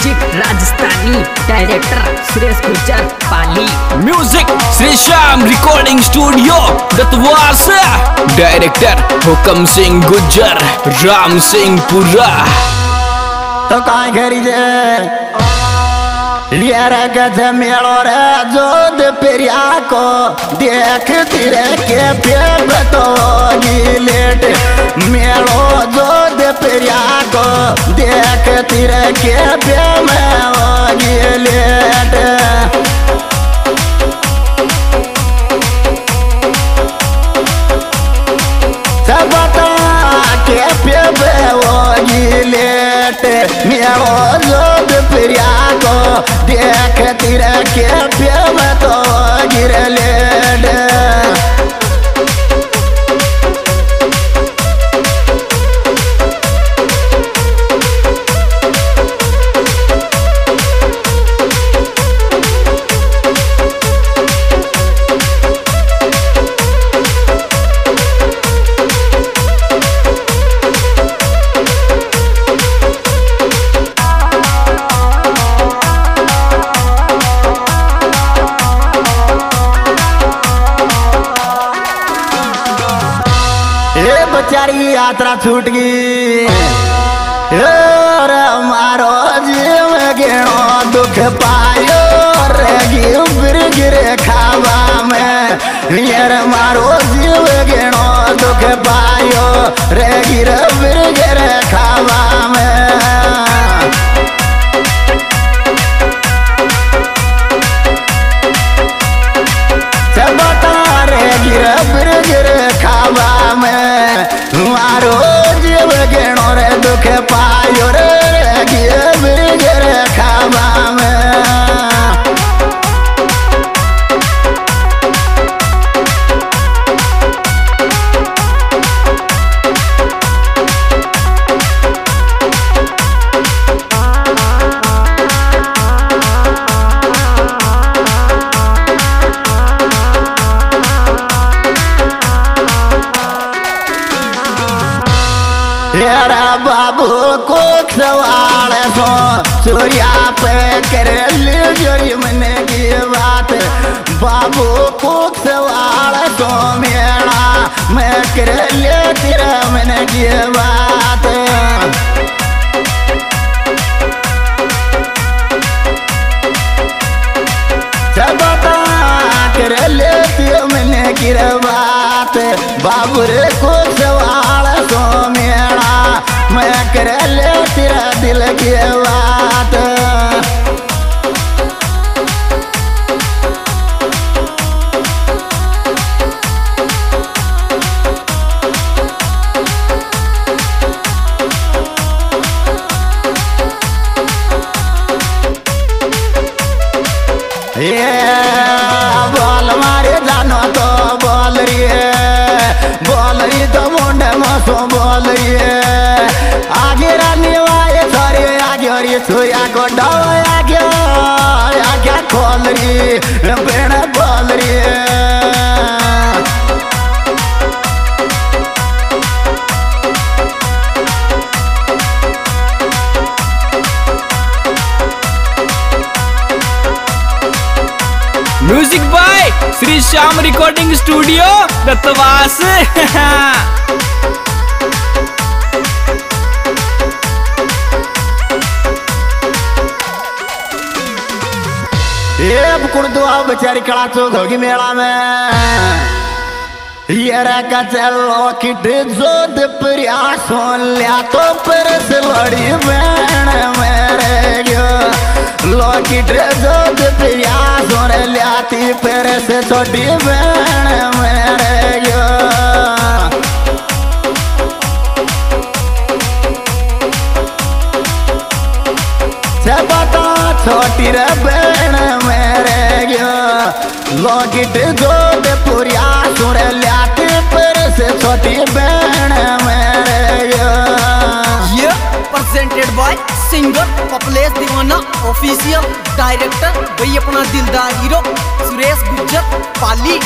Music Rajasthani director Suresh Gurjar Pali music Shri Shyam recording studio Gatwas director Hukam Singh Gujar Ram Singh पुरा तो काय करी जे? लियर गज मेलो रे जोध पेरिया को देख तिरे के पेब तो लेट। मेलो जोध पेरिया को देख तिरे के पे में लेट। सबता के पेबे लेट मेरो जोद प्रिया को देख तिर के पेबे तो गिर लेट छूट गई। मारो जीव गेणो दुख पायो। रे गिर गिरे खावा में। यार मारो जीव गेणो दुख पायो। रे गिर गिरे खावा में। बाबू को सवाल सो सूर्या पे कर ले मन की बात बाबू को सवाल सो मेरा मैं कर ले तेरा मन की बात मन की बात बाबू रे को सवाल मैं कर ले तेरा दिल की बात। ये बोल तो मुंडे मसो बोल आगे रानी वाए सारे आगे रे सुया को डाव आगे आगे खोल रे पेड़ बोल रे श्याम रिकॉर्डिंग स्टूडियो दुआ बेचारी कड़ा चौक होगी मेला में ये रखा चलो किट जोध प्रयास लिया तो पर से लड़ी बहन मेरे गयो लोकिट जोध प्रयास लिया ती पर से छोटी बहन मेरे गयो सबता छोटी रे बहन मेरे गयो लोगिट जोद पुरिया सुर लियाते पर से छोटी बहन मेरे ये। प्रेजेंटेड बाय सिंगर पपलेश दीवाना ऑफिशियल डायरेक्टर वही अपना दिलदार हीरो सुरेश गुज्जर पाली।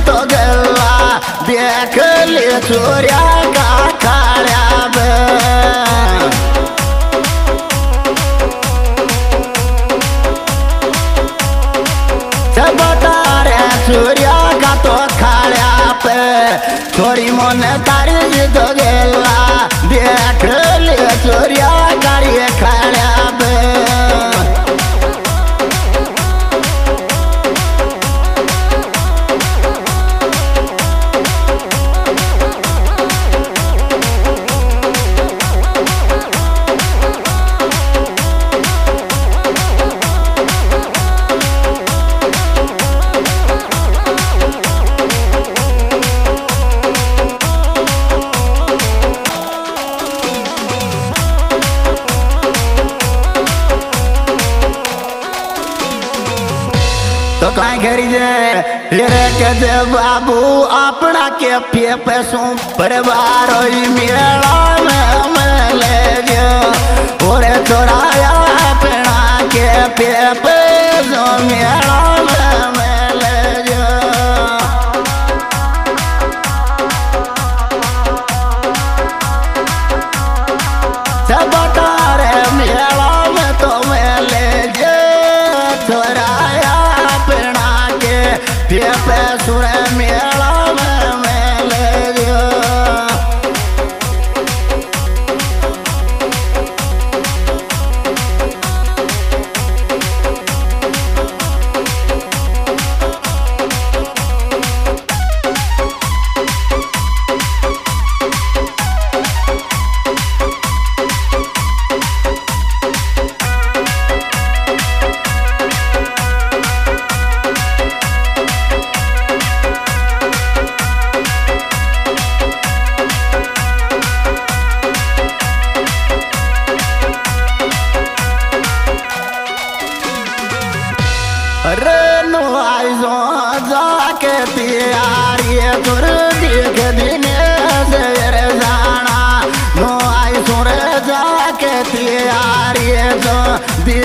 तारी सी तो गला देख ले चोरिया का खाड़ा पे बता रे तो कहीं करी जे रे के दे बाबू अपना के पे पैसों परिवार होई मेला में ओरे अपना के पे पैसों मेला में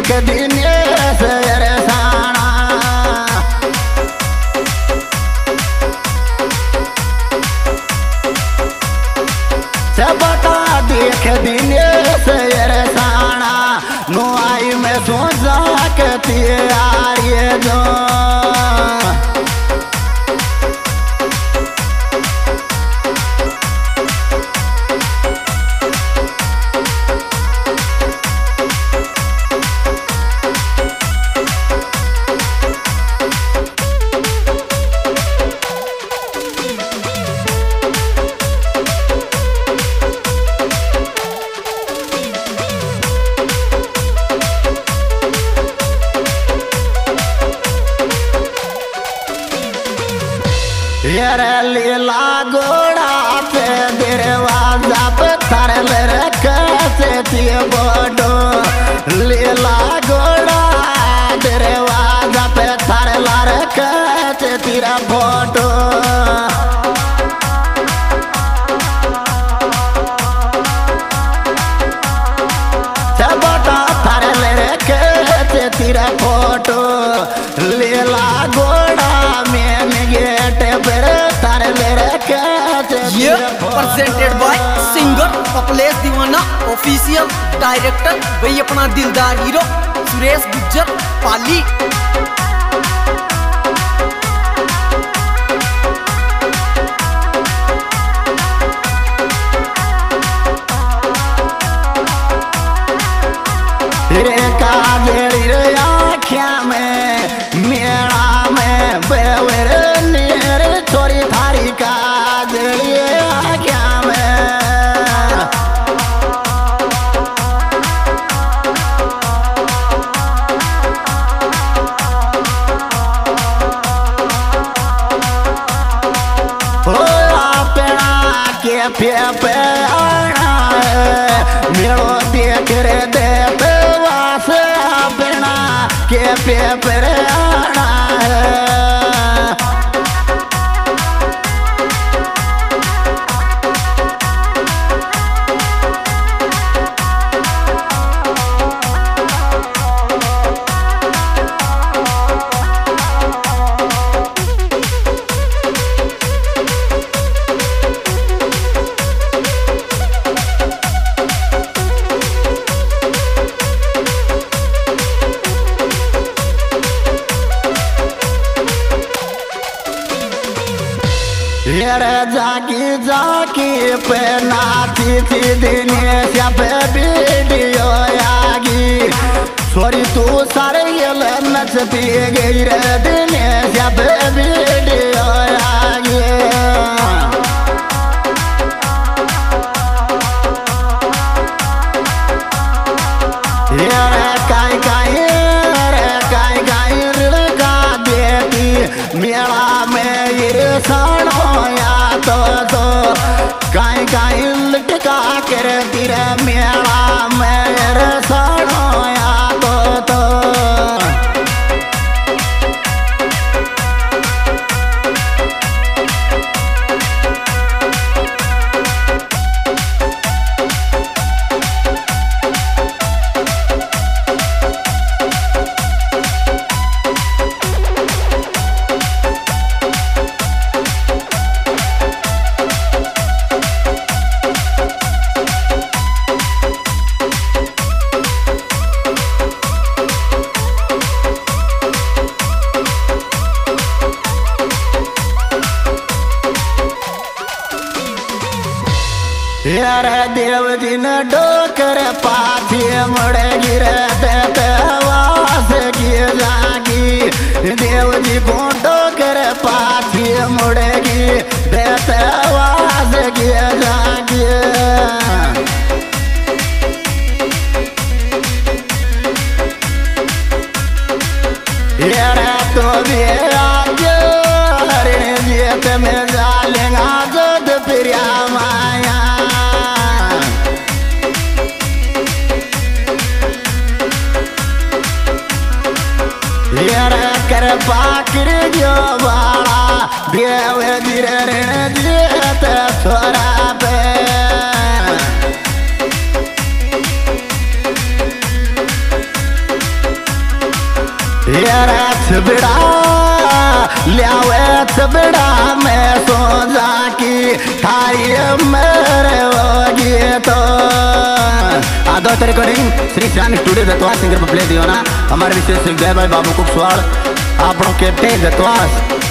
देख दिन जाना सबका देख दिने फ़ोटो। तेरा फ़ोटो। लीला गोड़ा में गेट पर तरल रखे ये presented by singer Kaplesh Deewana official director भाई अपना दिलदार हीरो सुरेश गुज्जर पाली। के पे पे आना है। जाकी जाकी पे नाची थी दिनेश पे वीडियो आगी। सॉरी तू सारे ये नचती गई रे दिनेश पे वीडियो आगी। पाथी मुड़े गिरे देते वास की जागी देव जी को डोकर पाथी मुड़ेगी देते बाड़ा देव धीर सो जाकी थारी मेरे होगी तो। आदो recording Shri Shyam studio Datwas singer पर दियो ना। हमारे विशेष जय भाई बाबू कुशवाड़ आपनों के पे दत्वास